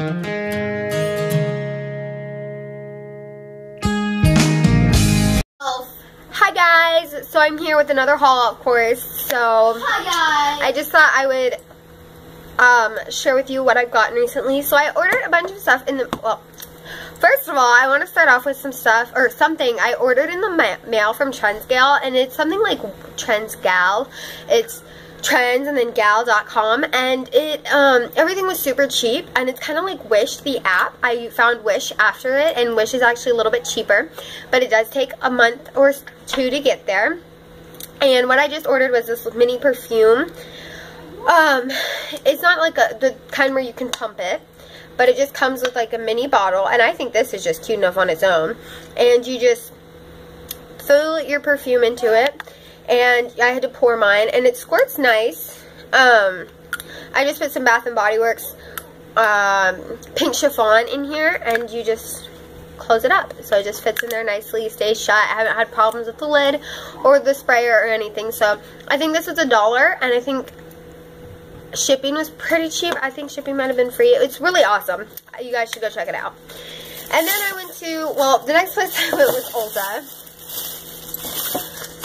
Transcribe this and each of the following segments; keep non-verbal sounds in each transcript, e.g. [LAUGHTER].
Hi guys, so I'm here with another haul of course, so Hi guys. I just thought I would um, share with you what I've gotten recently. So I ordered a bunch of stuff in the, well, first of all, I want to start off with some stuff, or something I ordered in the ma mail from Trendsgal, and it's something like Trendsgal. It's trends and then gal.com and it um everything was super cheap and it's kind of like wish the app. I found wish after it and wish is actually a little bit cheaper but it does take a month or two to get there. And what i just ordered was this mini perfume. Um it's not like a the kind where you can pump it but it just comes with like a mini bottle and i think this is just cute enough on its own. And you just fill your perfume into it and I had to pour mine and it squirts nice. Um I just put some Bath and Body Works um, pink chiffon in here and you just close it up. So it just fits in there nicely stays shut. I haven't had problems with the lid or the sprayer or anything. So I think this was a dollar and I think shipping was pretty cheap. I think shipping might have been free. It's really awesome. You guys should go check it out. And then I went to well the next place [LAUGHS] I went was Ulta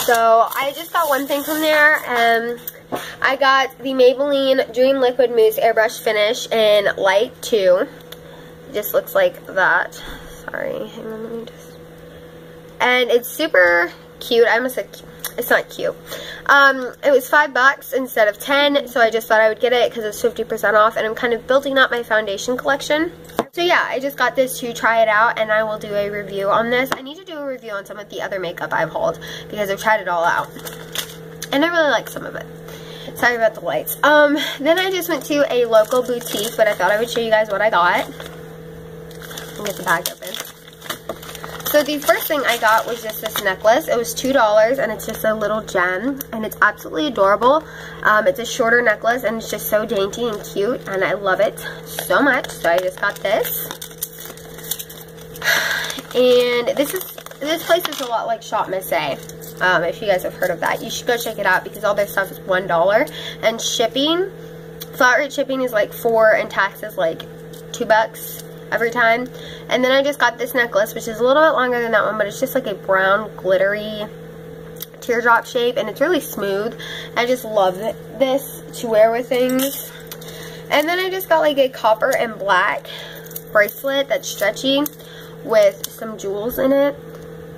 so I just got one thing from there. Um, I got the Maybelline Dream Liquid Mousse Airbrush Finish in Light 2. It just looks like that. Sorry, hang on, let me just... And it's super cute. I must said it's not cute. Um, it was five bucks instead of 10, so I just thought I would get it because it's 50% off, and I'm kind of building up my foundation collection. So yeah, I just got this to try it out and I will do a review on this. I need to do a review on some of the other makeup I've hauled because I've tried it all out. And I really like some of it. Sorry about the lights. Um, then I just went to a local boutique, but I thought I would show you guys what I got. Let me Get the bag open. So the first thing I got was just this necklace. It was $2 and it's just a little gem and it's absolutely adorable. Um, it's a shorter necklace and it's just so dainty and cute and I love it so much. So I just got this. And this is this place is a lot like Shop Miss A. Um, if you guys have heard of that, you should go check it out because all their stuff is $1 and shipping, flat rate shipping is like 4 and taxes like 2 bucks every time. And then I just got this necklace, which is a little bit longer than that one, but it's just like a brown glittery teardrop shape, and it's really smooth. I just love this to wear with things. And then I just got like a copper and black bracelet that's stretchy with some jewels in it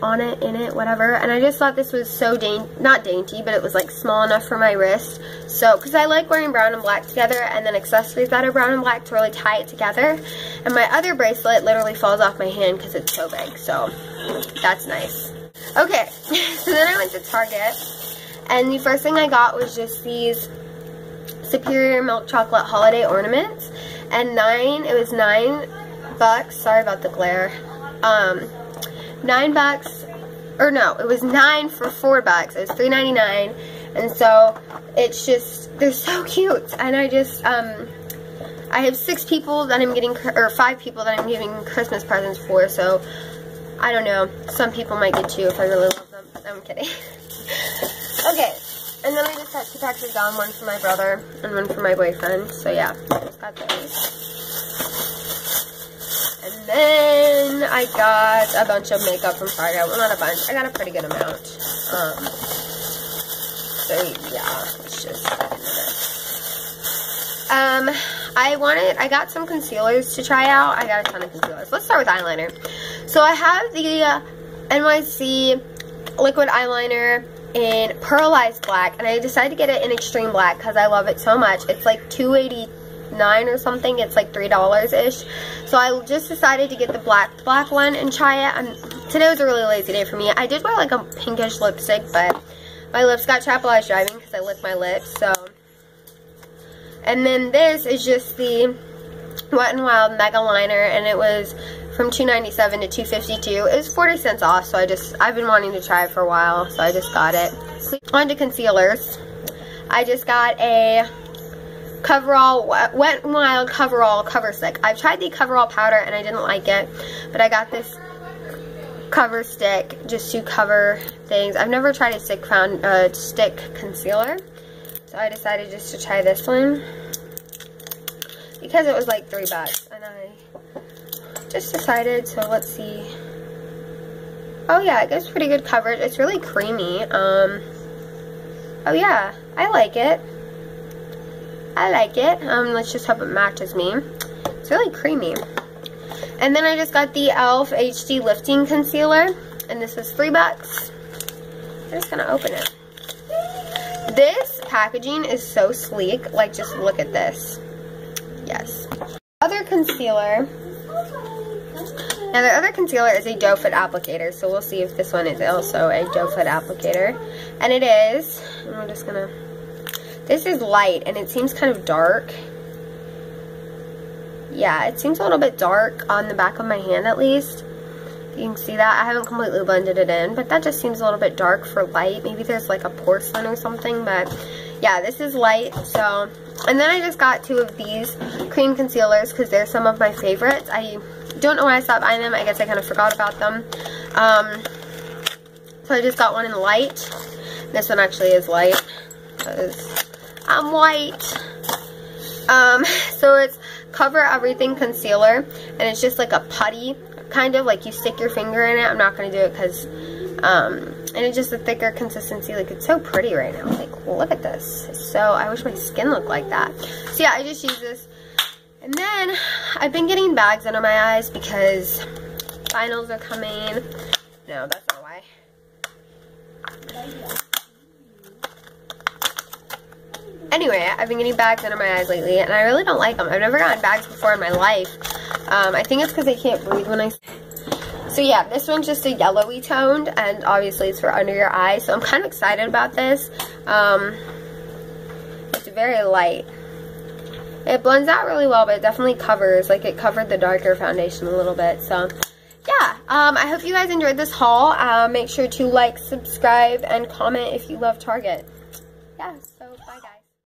on it, in it, whatever. And I just thought this was so dainty, not dainty, but it was like small enough for my wrist. So, because I like wearing brown and black together and then accessories that are brown and black to really tie it together. And my other bracelet literally falls off my hand because it's so big. So, that's nice. Okay, [LAUGHS] so then I went to Target. And the first thing I got was just these Superior Milk Chocolate Holiday Ornaments. And nine, it was nine bucks. Sorry about the glare. Um, nine bucks, or no, it was nine for four bucks. It was three ninety nine, and so it's just they're so cute, and I just um. I have six people that I'm getting, or five people that I'm giving Christmas presents for, so I don't know. Some people might get two if I really love them. I'm kidding. [LAUGHS] okay, and then I just got two of gum, one for my brother and one for my boyfriend. So yeah, got those. And then I got a bunch of makeup from Target. Well, not a bunch. I got a pretty good amount. Um, so, yeah. Let's just Um, I wanted, I got some concealers to try out. I got a ton of concealers. Let's start with eyeliner. So, I have the uh, NYC liquid eyeliner in Pearlized Black. And I decided to get it in Extreme Black because I love it so much. It's like 280 nine or something. It's like three dollars ish. So I just decided to get the black black one and try it. And today was a really lazy day for me. I did wear like a pinkish lipstick, but my lips got chapped while I was driving because I licked my lips. So, and then this is just the Wet n Wild Mega Liner, and it was from 297 to 252 it was 40 cents off so I just I've been wanting to try it for a while so I just got it on to concealers I just got a Coverall, Wet Wild Coverall Cover Stick. I've tried the Coverall powder and I didn't like it, but I got this cover stick just to cover things. I've never tried a stick found uh, stick concealer, so I decided just to try this one. Because it was like three bucks. And I just decided, so let's see. Oh yeah, it gives pretty good coverage. It's really creamy. Um, oh yeah, I like it. I like it. Um, let's just hope it matches me. It's really creamy. And then I just got the e.l.f. HD Lifting Concealer. And this was three bucks. I'm just going to open it. This packaging is so sleek. Like, just look at this. Yes. Other concealer. Now, the other concealer is a doe foot applicator. So, we'll see if this one is also a doe foot applicator. And it is. And we're just going to... This is light, and it seems kind of dark yeah, it seems a little bit dark on the back of my hand at least. You can see that. I haven't completely blended it in, but that just seems a little bit dark for light. Maybe there's like a porcelain or something, but yeah, this is light. So, and then I just got two of these cream concealers because they're some of my favorites. I don't know why I stopped buying them. I guess I kind of forgot about them. Um, so I just got one in light. This one actually is light I'm white. Um, so it's Cover Everything Concealer, and it's just like a putty, kind of, like you stick your finger in it. I'm not going to do it because, um, and it's just a thicker consistency. Like, it's so pretty right now. Like, look at this. So, I wish my skin looked like that. So, yeah, I just use this. And then, I've been getting bags under my eyes because finals are coming. No, that's not why. Anyway, I've been getting bags under my eyes lately, and I really don't like them. I've never gotten bags before in my life. Um, I think it's because I can't breathe when I... So yeah, this one's just a yellowy toned, and obviously it's for under your eyes, so I'm kind of excited about this. Um, it's very light. It blends out really well, but it definitely covers, like it covered the darker foundation a little bit, so yeah, um, I hope you guys enjoyed this haul. Uh, make sure to like, subscribe, and comment if you love Target. Yeah.